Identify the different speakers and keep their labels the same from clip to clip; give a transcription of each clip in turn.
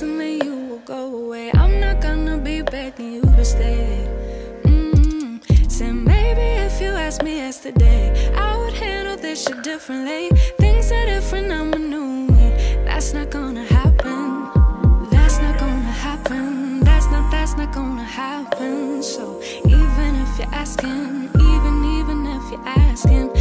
Speaker 1: and then you will go away. I'm not gonna be begging you to stay. Mm-hmm. Said maybe if you asked me yesterday, I would handle this shit differently. Things are different, I'm a new me. That's not gonna happen. That's not gonna happen. That's not, that's not gonna happen. So even if you're asking, even, even if you're asking,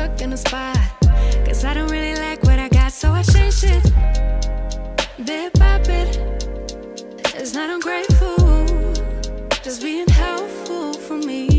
Speaker 1: stuck in a spot. Cause I don't really like what I got, so I change it. Bit by bit. It's not ungrateful. Just being helpful for me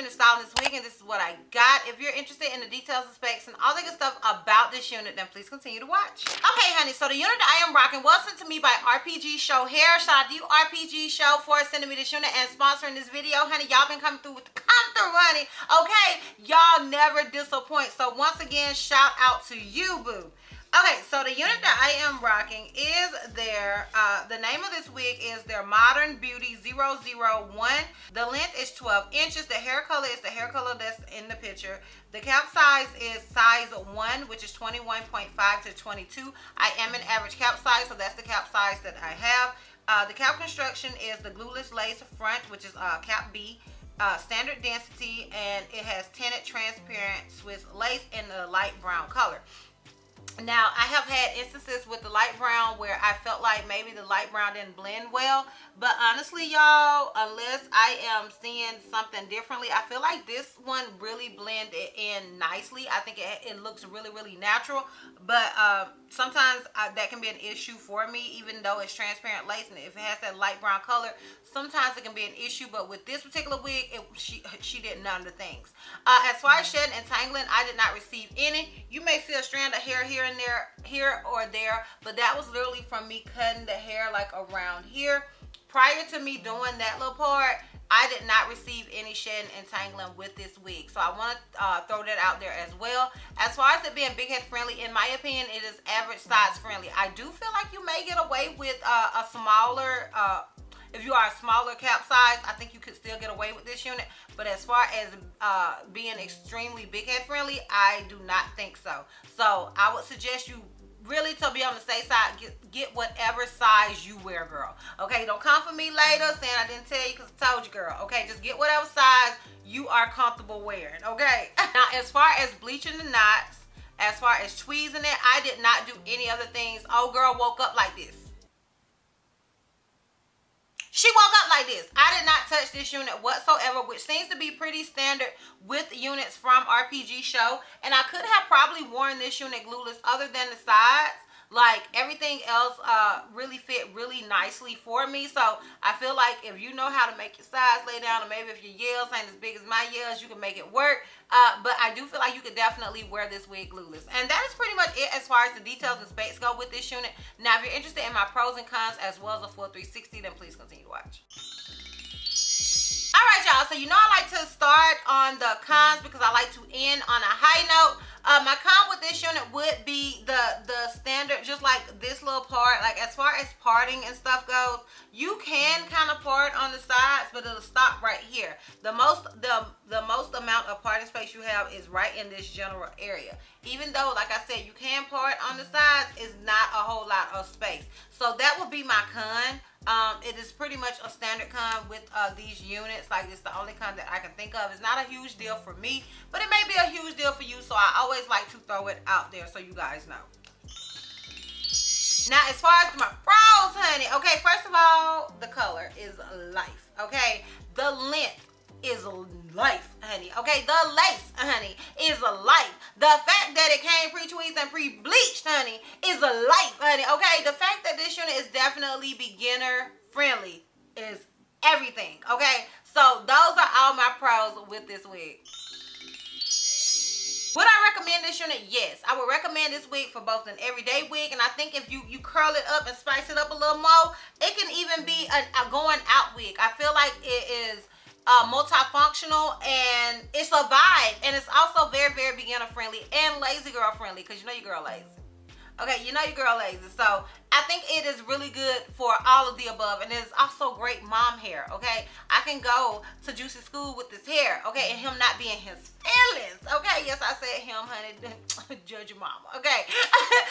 Speaker 2: finished styling this wig, and this is what I got. If you're interested in the details and specs and all the good stuff about this unit, then please continue to watch. Okay, honey. So the unit I am rocking was sent to me by RPG Show Hair. Shout out to you, RPG Show, for sending me this unit and sponsoring this video, honey. Y'all been coming through with the come through, honey. Okay, y'all never disappoint. So once again, shout out to you, boo. Okay, so the unit that I am rocking is their, uh, the name of this wig is their Modern Beauty 001. The length is 12 inches. The hair color is the hair color that's in the picture. The cap size is size 1, which is 21.5 to 22. I am an average cap size, so that's the cap size that I have. Uh, the cap construction is the glueless lace front, which is uh, cap B. Uh, standard density, and it has tinted transparent Swiss lace in the light brown color. Now, I have had instances with the light brown where I felt like maybe the light brown didn't blend well. But honestly, y'all, unless I am seeing something differently, I feel like this one really blended in nicely. I think it, it looks really, really natural. But uh, sometimes uh, that can be an issue for me, even though it's transparent lace. And if it has that light brown color, sometimes it can be an issue. But with this particular wig, it, she, she did none of the things. Uh, as far as shedding and tangling, I did not receive any. You may see a strand of hair here and there, here or there, but that was literally from me cutting the hair like around here. Prior to me doing that little part, I did not receive any shedding and tangling with this wig. So I want to uh, throw that out there as well. As far as it being big head friendly, in my opinion, it is average size friendly. I do feel like you may get away with uh, a smaller, uh, if you are a smaller cap size, I think you could still get away with this unit. But as far as uh, being extremely big head friendly, I do not think so. So I would suggest you really to be on the safe side, get, get whatever size you wear, girl. Okay, don't come for me later saying I didn't tell you because I told you, girl. Okay, just get whatever size you are comfortable wearing, okay? now, as far as bleaching the knots, as far as tweezing it, I did not do any other things. Oh, girl woke up like this. She woke up like this. I did not touch this unit whatsoever, which seems to be pretty standard with units from RPG Show. And I could have probably worn this unit glueless other than the sides. Like everything else uh, really fit really nicely for me. So I feel like if you know how to make your sides lay down, or maybe if your yells ain't as big as my yells, you can make it work. Uh, but I do feel like you could definitely wear this wig glueless. And that is pretty much it as far as the details and specs go with this unit. Now, if you're interested in my pros and cons as well as a full 360, then please continue to watch. All right, y'all. So you know I like to start on the cons because I like to end on a high note. Uh, my con with this unit would be the the standard, just like this little part. Like as far as parting and stuff goes, you can kind of part on the sides, but it'll stop right here. The most the the most amount of parting space you have is right in this general area. Even though, like I said, you can part on the sides it's not a whole lot of space. So that would be my con. Um, it is pretty much a standard con with uh, these units. Like it's the only con that I can think of. It's not a huge deal for me, but it may be a huge deal for you. So I always like to throw it out there so you guys know. Now, as far as my pros, honey, okay, first of all, the color is life, okay? The length is life, honey. Okay, the lace, honey, is a life. The fact that it came pre-tweezed and pre-bleached, honey, is a life, honey. Okay, the fact that this unit is definitely beginner friendly is everything. Okay, so those are all my pros with this wig. Would I recommend this unit? Yes. I would recommend this wig for both an everyday wig and I think if you, you curl it up and spice it up a little more, it can even be a, a going out wig. I feel like it is uh, multifunctional and it's a vibe and it's also very very beginner friendly and lazy girl friendly because you know your girl lazy. Okay you know your girl lazy. So I think it is really good for all of the above and it's also great mom hair okay? I can go to Juicy school with this hair okay and him not being his feelings okay? Yes I said him honey judge your mama okay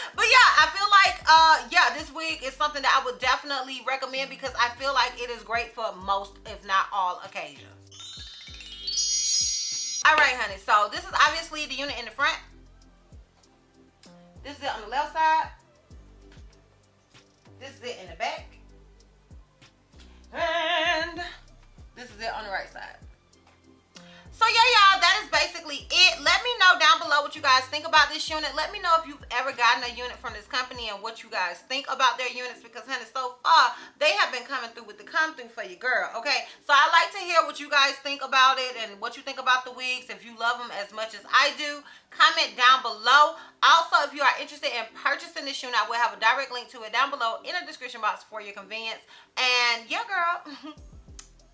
Speaker 2: uh yeah this wig is something that I would definitely recommend because I feel like it is great for most if not all occasions. All right honey so this is obviously the unit in the front. This is it on the left side. This is it in the back. What you guys think about this unit. Let me know if you've ever gotten a unit from this company and what you guys think about their units because, honey, so far, they have been coming through with the come through for your girl, okay? So I like to hear what you guys think about it and what you think about the wigs. If you love them as much as I do, comment down below. Also, if you are interested in purchasing this unit, I will have a direct link to it down below in the description box for your convenience. And yeah, girl,